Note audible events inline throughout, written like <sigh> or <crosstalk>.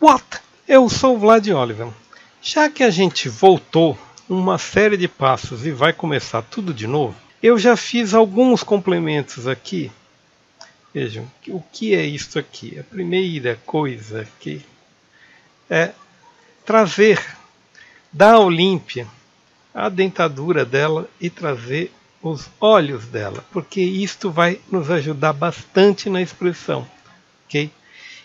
What? Eu sou o Vlad Oliver. Já que a gente voltou uma série de passos e vai começar tudo de novo, eu já fiz alguns complementos aqui. Vejam, o que é isso aqui? A primeira coisa aqui é trazer da Olímpia a dentadura dela e trazer os olhos dela, porque isto vai nos ajudar bastante na expressão, ok?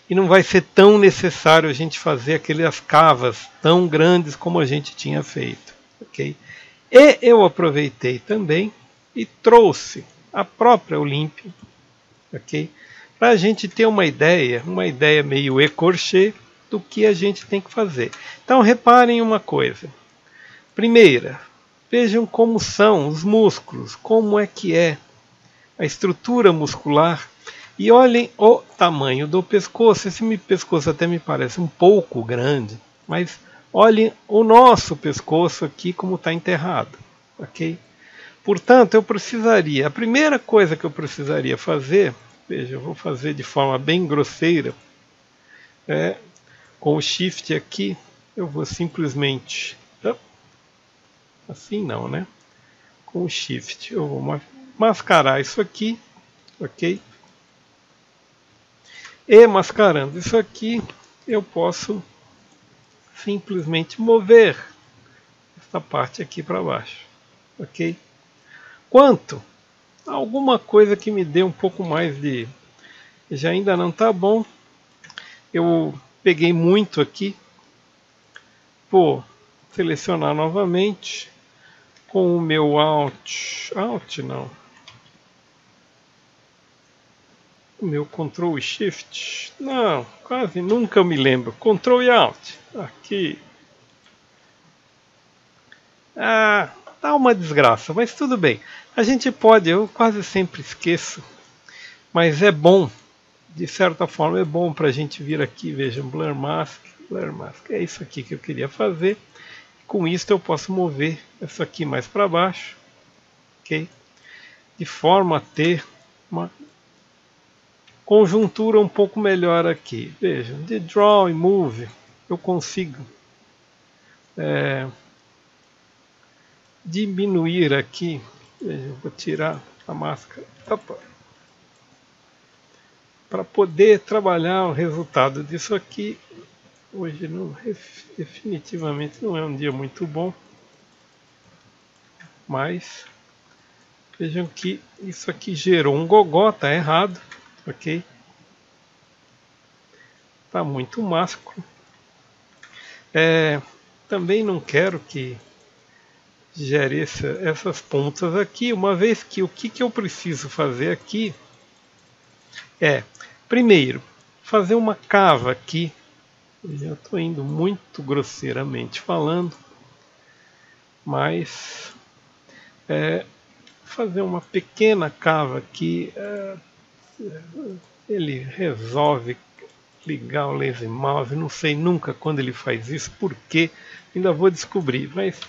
E não vai ser tão necessário a gente fazer aquelas cavas tão grandes como a gente tinha feito, ok? E eu aproveitei também e trouxe a própria Olímpia, ok? Para a gente ter uma ideia, uma ideia meio ecorchê do que a gente tem que fazer. Então reparem uma coisa. Primeira, vejam como são os músculos, como é que é a estrutura muscular e olhem o tamanho do pescoço. Esse pescoço até me parece um pouco grande, mas olhem o nosso pescoço aqui como está enterrado, ok? Portanto, eu precisaria, a primeira coisa que eu precisaria fazer, veja, eu vou fazer de forma bem grosseira, é, com o Shift aqui, eu vou simplesmente Assim não, né? Com o Shift eu vou mascarar isso aqui, ok? E mascarando isso aqui, eu posso simplesmente mover esta parte aqui para baixo, ok? Quanto alguma coisa que me dê um pouco mais de já ainda não está bom eu peguei muito aqui vou selecionar novamente com o meu Alt, Alt não, o meu Ctrl Shift, não, quase nunca me lembro, Ctrl e Alt, aqui, ah, tá uma desgraça, mas tudo bem, a gente pode, eu quase sempre esqueço, mas é bom, de certa forma é bom para a gente vir aqui, vejam, Blur Mask, Blur Mask, é isso aqui que eu queria fazer, com isso eu posso mover isso aqui mais para baixo, ok? De forma a ter uma conjuntura um pouco melhor aqui. Veja, de Draw e Move eu consigo é, diminuir aqui. Veja, vou tirar a máscara. Para poder trabalhar o resultado disso aqui Hoje não, definitivamente não é um dia muito bom, mas vejam que isso aqui gerou um gogó, tá errado, ok? Tá muito másculo. É, também não quero que gere essa, essas pontas aqui, uma vez que o que, que eu preciso fazer aqui é, primeiro, fazer uma cava aqui já estou indo muito grosseiramente falando, mas é, fazer uma pequena cava aqui, é, ele resolve ligar o laser mouse, não sei nunca quando ele faz isso, porque ainda vou descobrir, mas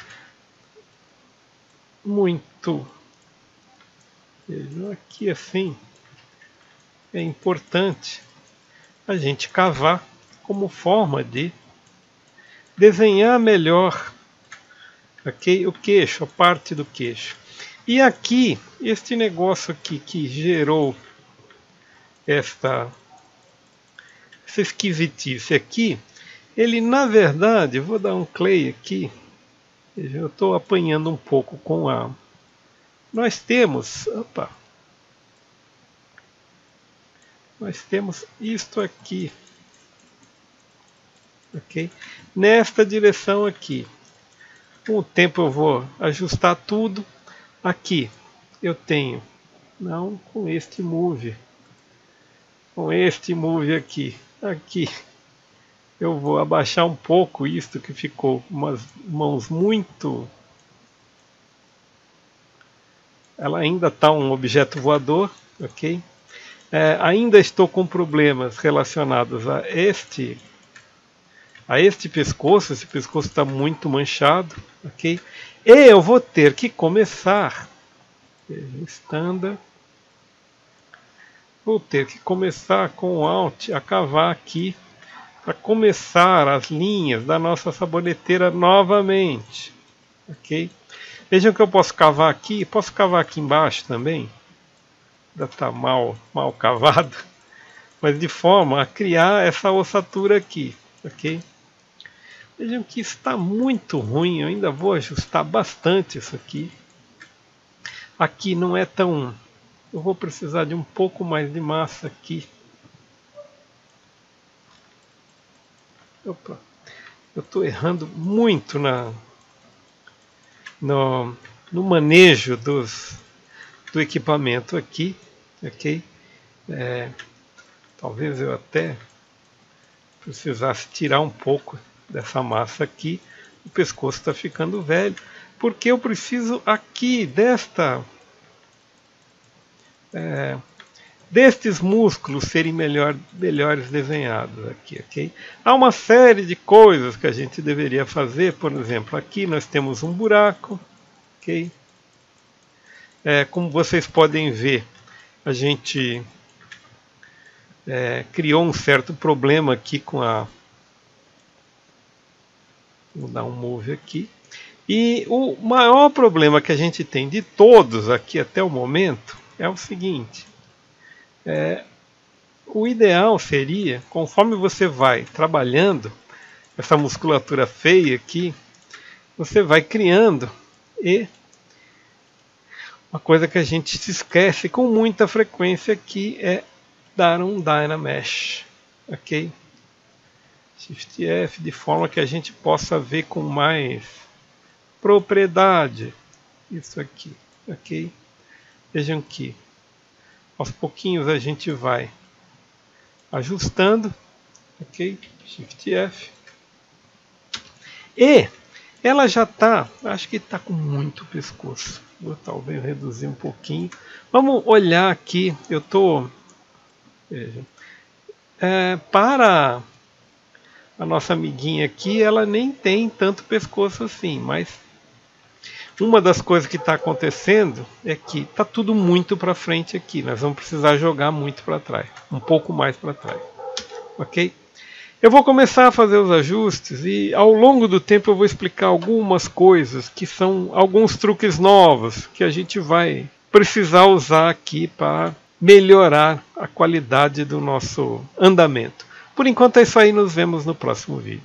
muito aqui assim é importante a gente cavar como forma de desenhar melhor okay, o queixo, a parte do queixo. E aqui, este negócio aqui que gerou esta, essa esquisitice aqui, ele na verdade, vou dar um clay aqui, eu estou apanhando um pouco com a... Nós temos, opa, nós temos isto aqui, ok? Nesta direção aqui. Com o tempo eu vou ajustar tudo. Aqui eu tenho, não com este move, com este move aqui, aqui. Eu vou abaixar um pouco isto que ficou umas mãos muito. Ela ainda está um objeto voador ok? É, ainda estou com problemas relacionados a este a este pescoço, esse pescoço está muito manchado, ok? E eu vou ter que começar, standard, vou ter que começar com o Alt a cavar aqui para começar as linhas da nossa saboneteira novamente. Ok? Vejam que eu posso cavar aqui, posso cavar aqui embaixo também. Ainda está mal, mal cavado. <laughs> Mas de forma a criar essa ossatura aqui. Ok? Vejam que está muito ruim, eu ainda vou ajustar bastante isso aqui. Aqui não é tão... Eu vou precisar de um pouco mais de massa aqui. Opa, eu estou errando muito na, no, no manejo dos, do equipamento aqui, ok? É, talvez eu até precisasse tirar um pouco dessa massa aqui, o pescoço está ficando velho, porque eu preciso aqui desta é, destes músculos serem melhor, melhores desenhados aqui, ok? Há uma série de coisas que a gente deveria fazer, por exemplo, aqui nós temos um buraco, ok? É, como vocês podem ver, a gente é, criou um certo problema aqui com a Vou dar um move aqui. E o maior problema que a gente tem de todos aqui até o momento é o seguinte. É, o ideal seria, conforme você vai trabalhando essa musculatura feia aqui, você vai criando e uma coisa que a gente se esquece com muita frequência aqui é dar um Dynamesh, ok? Shift F de forma que a gente possa ver com mais propriedade isso aqui, ok? Vejam que aos pouquinhos a gente vai ajustando, ok? Shift F. E ela já está, acho que está com muito pescoço. Vou talvez reduzir um pouquinho. Vamos olhar aqui, eu estou. Veja. É, para a nossa amiguinha aqui, ela nem tem tanto pescoço assim, mas uma das coisas que está acontecendo é que está tudo muito para frente aqui. Nós vamos precisar jogar muito para trás, um pouco mais para trás, ok? Eu vou começar a fazer os ajustes e ao longo do tempo eu vou explicar algumas coisas que são alguns truques novos que a gente vai precisar usar aqui para melhorar a qualidade do nosso andamento. Por enquanto é isso aí, nos vemos no próximo vídeo.